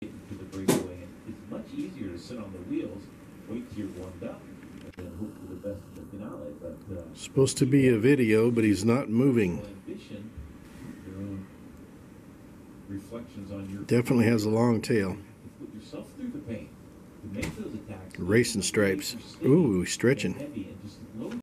to the breakaway. And it's much easier to sit on the wheels, wait till you're warmed up, and then hope for the best in the finale. But uh, Supposed to be a video, but he's not moving. ambition, your own reflections on your Definitely has a long tail. to put yourself through the pain to make those attacks. Racing stripes. Ooh, stretching.